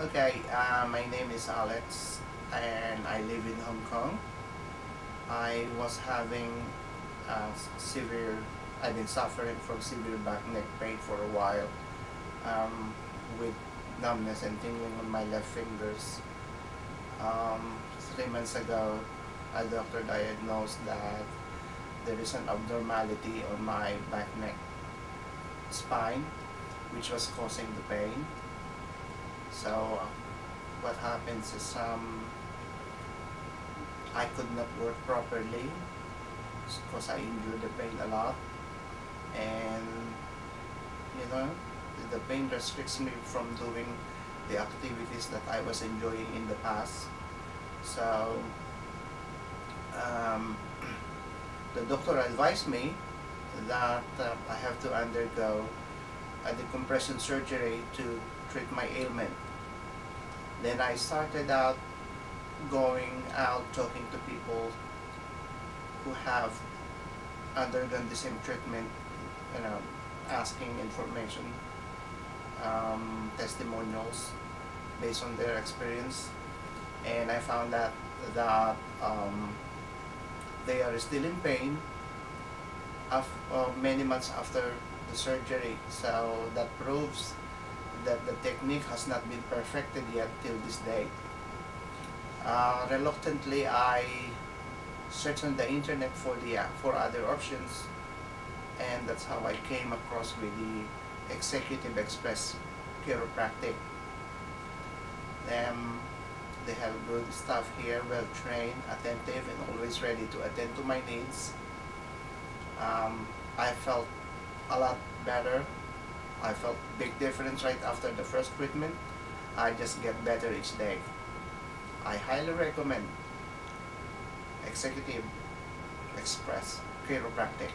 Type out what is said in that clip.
Okay, uh, my name is Alex and I live in Hong Kong. I was having uh, severe, I've been suffering from severe back neck pain for a while um, with numbness and tingling on my left fingers. Um, three months ago, a doctor diagnosed that there is an abnormality on my back neck spine which was causing the pain. So what happens is um, I could not work properly because I endured the pain a lot and you know the pain restricts me from doing the activities that I was enjoying in the past so um, the doctor advised me that uh, I have to undergo a decompression surgery to treat my ailment. Then I started out going out talking to people who have undergone the same treatment, you know, asking information, um, testimonials based on their experience. And I found that that um, they are still in pain of, uh, many months after the surgery. So that proves that the technique has not been perfected yet till this day. Uh, reluctantly, I searched on the internet for the uh, for other options, and that's how I came across with the Executive Express Chiropractic. Um, they have good staff here, well trained, attentive, and always ready to attend to my needs. Um, I felt a lot better. I felt big difference right after the first treatment. I just get better each day. I highly recommend Executive Express Chiropractic.